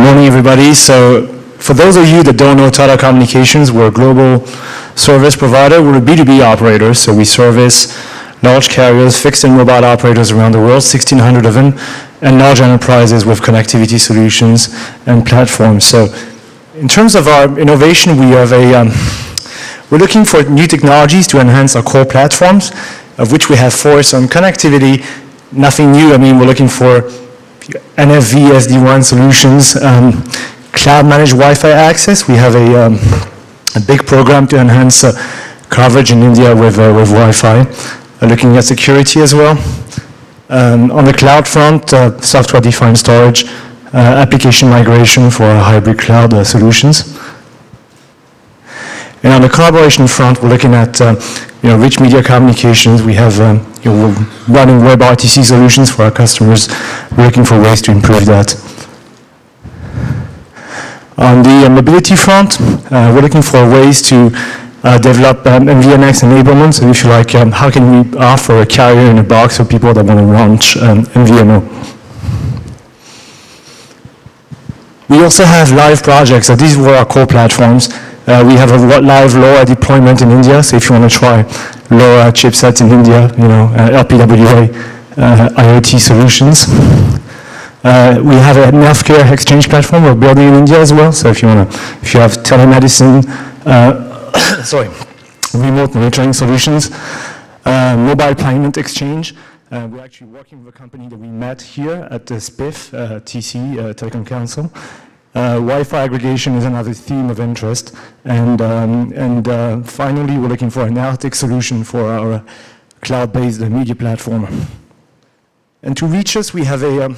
morning, everybody. So for those of you that don't know Tata Communications, we're a global service provider. We're a B2B operator, so we service large carriers, fixed and mobile operators around the world, 1,600 of them, and large enterprises with connectivity solutions and platforms. So in terms of our innovation, we have a, um, we're looking for new technologies to enhance our core platforms, of which we have four. So in connectivity, nothing new. I mean, we're looking for NFV, SD-WAN solutions, um, cloud-managed Wi-Fi access. We have a, um, a big program to enhance uh, coverage in India with, uh, with Wi-Fi, looking at security as well. Um, on the cloud front, uh, software-defined storage, uh, application migration for hybrid cloud uh, solutions. And on the collaboration front, we're looking at uh, you know, rich media communications. We have um, you know, running WebRTC solutions for our customers. We're looking for ways to improve that. On the uh, mobility front, uh, we're looking for ways to uh, develop um, MVNX enablement. So if you like, um, how can we offer a carrier in a box for people that want to launch um, MVNO? We also have live projects. So these were our core platforms. Uh, we have a live LoRa deployment in India. So if you want to try LoRa chipsets in India, you know, uh, LPWA, uh, IoT solutions. Uh, we have a healthcare exchange platform we're building in India as well. So if you want to, if you have telemedicine, uh, sorry, remote monitoring solutions, uh, mobile payment exchange. Uh, we're actually working with a company that we met here at the SPIF, uh, TC, uh, Telecom Council. Uh, Wi-Fi aggregation is another theme of interest. And, um, and uh, finally, we're looking for an analytic solution for our cloud-based media platform. And to reach us, we have a um,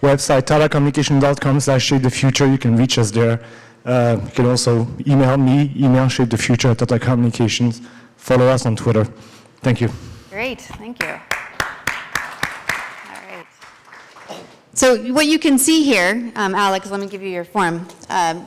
website, tatacommunication.com slash shape the future. You can reach us there. Uh, you can also email me, email shape the future at Tata Communications. Follow us on Twitter. Thank you. Great, thank you. All right. So what you can see here, um, Alex, let me give you your form. Um,